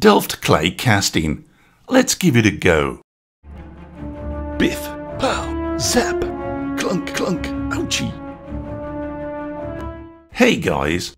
Delft clay casting. Let's give it a go. Biff, pow, zap, clunk, clunk, ouchie. Hey guys!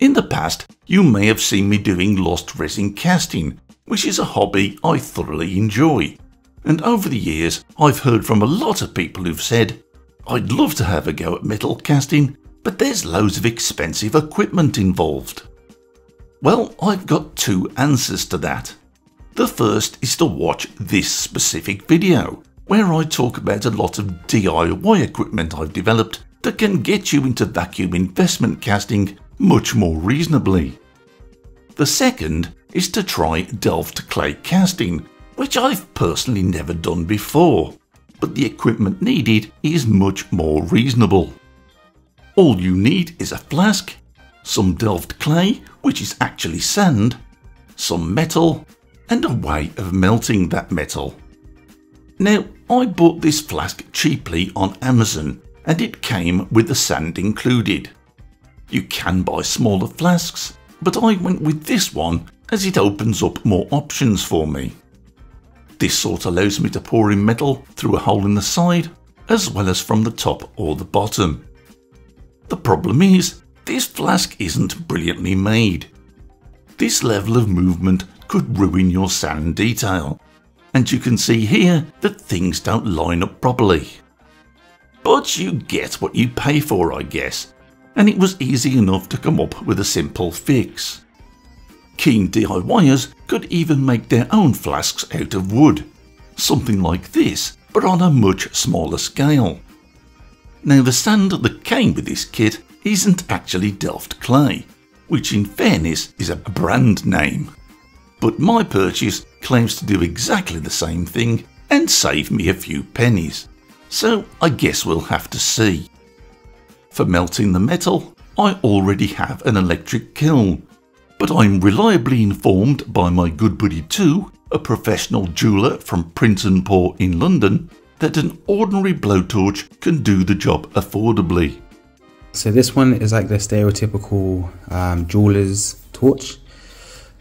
In the past, you may have seen me doing lost resin casting, which is a hobby I thoroughly enjoy. And over the years, I've heard from a lot of people who've said, I'd love to have a go at metal casting, but there's loads of expensive equipment involved. Well, I've got two answers to that. The first is to watch this specific video, where I talk about a lot of DIY equipment I've developed that can get you into vacuum investment casting much more reasonably. The second is to try Delft clay casting, which I've personally never done before, but the equipment needed is much more reasonable. All you need is a flask, some Delft clay, which is actually sand, some metal, and a way of melting that metal. Now, I bought this flask cheaply on Amazon and it came with the sand included. You can buy smaller flasks, but I went with this one as it opens up more options for me. This sort allows me to pour in metal through a hole in the side, as well as from the top or the bottom. The problem is, this flask isn't brilliantly made. This level of movement could ruin your sand detail, and you can see here that things don't line up properly. But you get what you pay for, I guess, and it was easy enough to come up with a simple fix. Keen DIYers could even make their own flasks out of wood, something like this, but on a much smaller scale. Now the sand that came with this kit isn't actually Delft clay, which in fairness is a brand name. But my purchase claims to do exactly the same thing and save me a few pennies. So I guess we'll have to see. For melting the metal, I already have an electric kiln, but I'm reliably informed by my good buddy 2, a professional jeweller from Prince & Poor in London, that an ordinary blowtorch can do the job affordably. So this one is like the stereotypical um, jeweler's torch.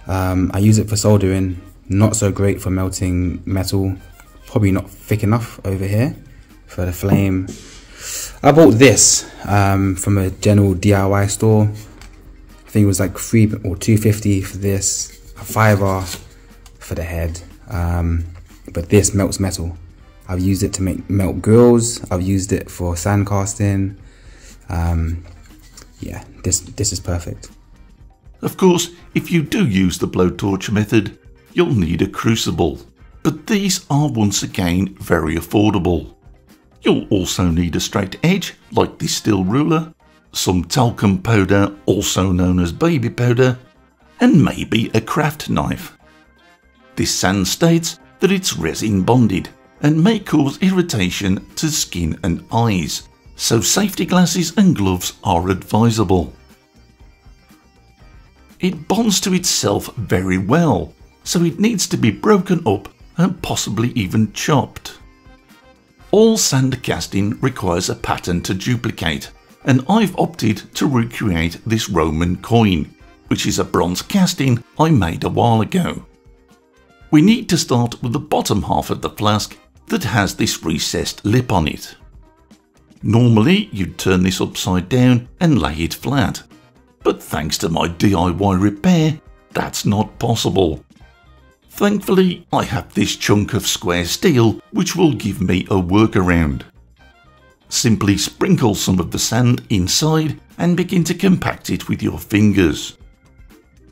Um, I use it for soldering, not so great for melting metal, probably not thick enough over here for the flame. I bought this um, from a general DIY store. I think it was like three or two fifty for this, a fiver for the head. Um, but this melts metal. I've used it to make melt grills. I've used it for sand casting. Um, yeah, this this is perfect. Of course, if you do use the blowtorch method, you'll need a crucible. But these are once again very affordable. You'll also need a straight edge, like this steel ruler, some talcum powder, also known as baby powder, and maybe a craft knife. This sand states that it's resin bonded and may cause irritation to skin and eyes, so safety glasses and gloves are advisable. It bonds to itself very well, so it needs to be broken up and possibly even chopped. All sand casting requires a pattern to duplicate, and I've opted to recreate this Roman coin, which is a bronze casting I made a while ago. We need to start with the bottom half of the flask that has this recessed lip on it. Normally you'd turn this upside down and lay it flat, but thanks to my DIY repair, that's not possible. Thankfully, I have this chunk of square steel which will give me a workaround. Simply sprinkle some of the sand inside and begin to compact it with your fingers.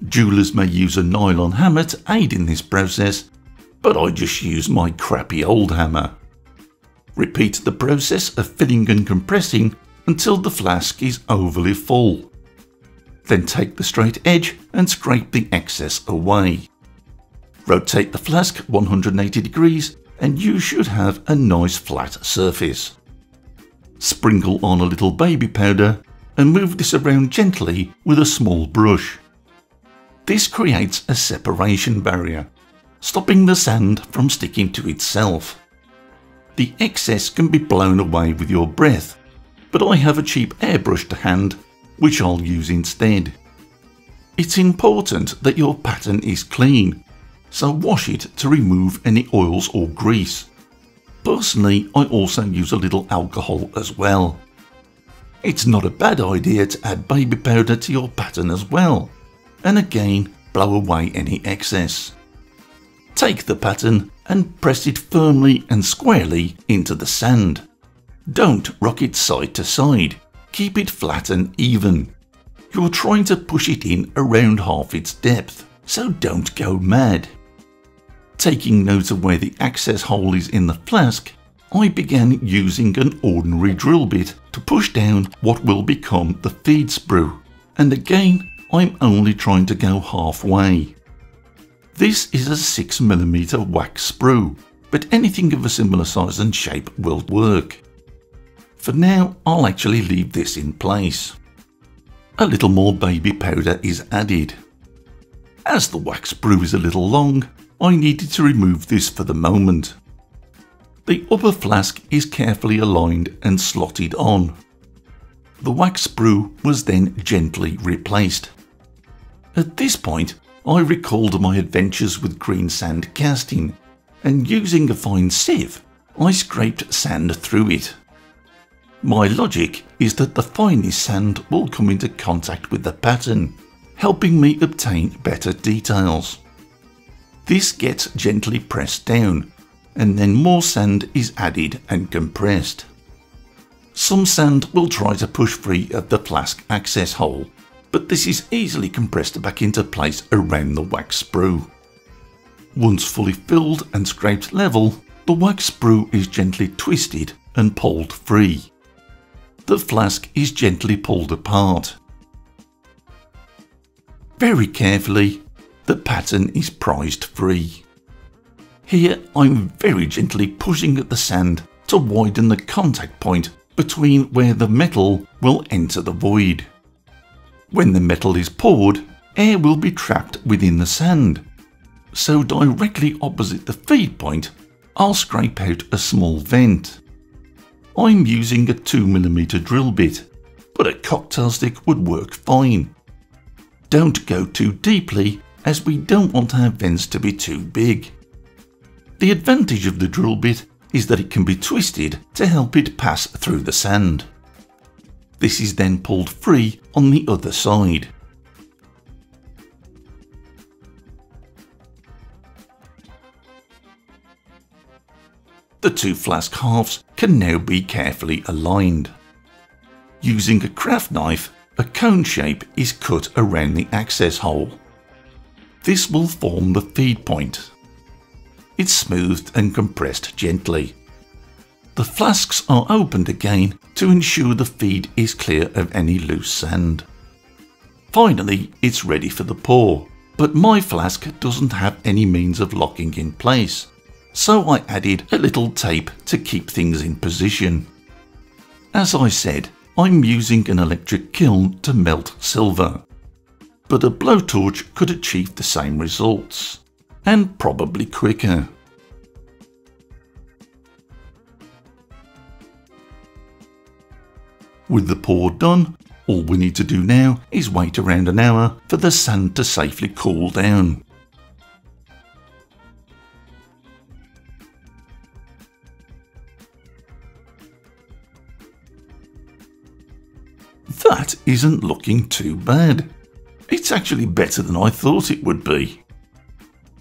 Jewelers may use a nylon hammer to aid in this process, but I just use my crappy old hammer. Repeat the process of filling and compressing until the flask is overly full. Then take the straight edge and scrape the excess away. Rotate the flask 180 degrees and you should have a nice flat surface. Sprinkle on a little baby powder and move this around gently with a small brush. This creates a separation barrier, stopping the sand from sticking to itself. The excess can be blown away with your breath, but I have a cheap airbrush to hand which I'll use instead. It's important that your pattern is clean, so wash it to remove any oils or grease. Personally, I also use a little alcohol as well. It's not a bad idea to add baby powder to your pattern as well, and again blow away any excess. Take the pattern and press it firmly and squarely into the sand. Don't rock it side to side, keep it flat and even. You're trying to push it in around half its depth, so don't go mad. Taking note of where the access hole is in the flask, I began using an ordinary drill bit to push down what will become the feed sprue, and again I'm only trying to go halfway. This is a 6mm wax sprue, but anything of a similar size and shape will work. For now, I'll actually leave this in place. A little more baby powder is added. As the wax sprue is a little long, I needed to remove this for the moment. The upper flask is carefully aligned and slotted on. The wax sprue was then gently replaced. At this point, I recalled my adventures with green sand casting, and using a fine sieve, I scraped sand through it. My logic is that the finest sand will come into contact with the pattern, helping me obtain better details. This gets gently pressed down, and then more sand is added and compressed. Some sand will try to push free of the flask access hole, but this is easily compressed back into place around the wax sprue. Once fully filled and scraped level, the wax sprue is gently twisted and pulled free. The flask is gently pulled apart. Very carefully, the pattern is prized free. Here I'm very gently pushing at the sand to widen the contact point between where the metal will enter the void. When the metal is poured, air will be trapped within the sand. So directly opposite the feed point, I'll scrape out a small vent. I'm using a 2mm drill bit, but a cocktail stick would work fine. Don't go too deeply as we don't want our vents to be too big. The advantage of the drill bit is that it can be twisted to help it pass through the sand. This is then pulled free on the other side. The two flask halves can now be carefully aligned. Using a craft knife, a cone shape is cut around the access hole. This will form the feed point. It's smoothed and compressed gently. The flasks are opened again to ensure the feed is clear of any loose sand. Finally, it's ready for the pour, but my flask doesn't have any means of locking in place, so I added a little tape to keep things in position. As I said, I'm using an electric kiln to melt silver, but a blowtorch could achieve the same results, and probably quicker. With the pour done, all we need to do now is wait around an hour for the sand to safely cool down. That isn't looking too bad. It's actually better than I thought it would be.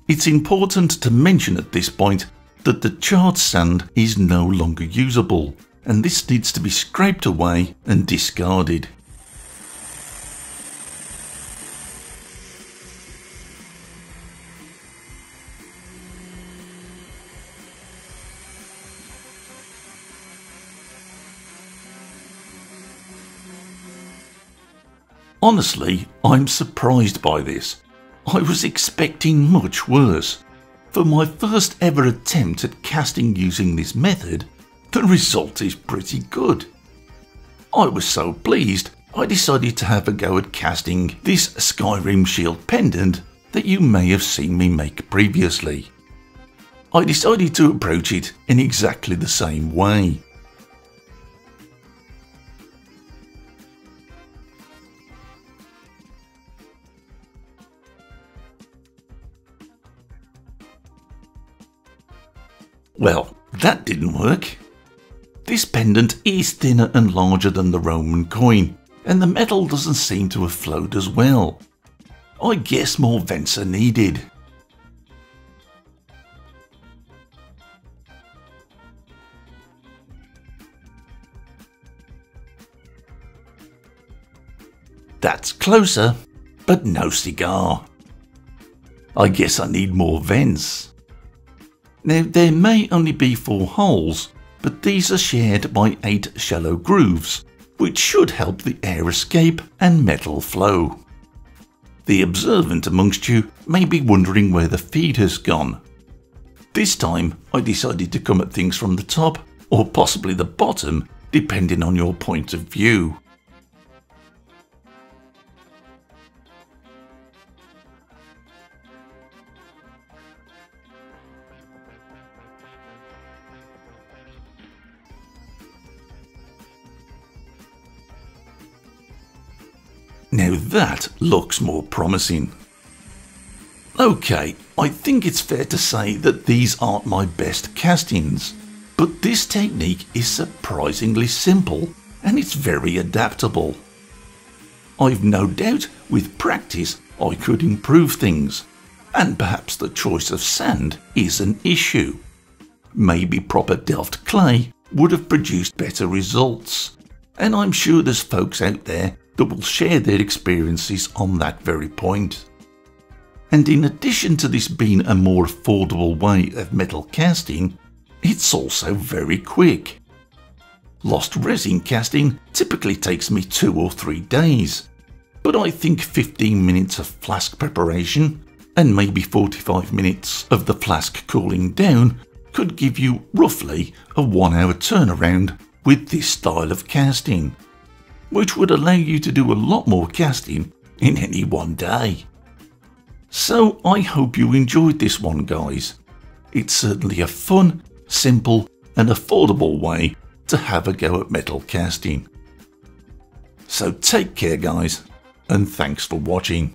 It's important to mention at this point that the charred sand is no longer usable and this needs to be scraped away and discarded. Honestly, I'm surprised by this. I was expecting much worse. For my first ever attempt at casting using this method, the result is pretty good. I was so pleased, I decided to have a go at casting this Skyrim shield pendant that you may have seen me make previously. I decided to approach it in exactly the same way. Well, that didn't work. This pendant is thinner and larger than the Roman coin, and the metal doesn't seem to have flowed as well. I guess more vents are needed. That's closer, but no cigar. I guess I need more vents. Now, there may only be four holes, but these are shared by eight shallow grooves, which should help the air escape and metal flow. The observant amongst you may be wondering where the feed has gone. This time, I decided to come at things from the top, or possibly the bottom, depending on your point of view. Now that looks more promising. Okay, I think it's fair to say that these aren't my best castings, but this technique is surprisingly simple and it's very adaptable. I've no doubt with practice I could improve things, and perhaps the choice of sand is an issue. Maybe proper Delft clay would have produced better results, and I'm sure there's folks out there that will share their experiences on that very point. And in addition to this being a more affordable way of metal casting, it's also very quick. Lost resin casting typically takes me two or three days, but I think 15 minutes of flask preparation and maybe 45 minutes of the flask cooling down could give you roughly a one hour turnaround with this style of casting which would allow you to do a lot more casting in any one day. So I hope you enjoyed this one guys. It's certainly a fun, simple and affordable way to have a go at metal casting. So take care guys and thanks for watching.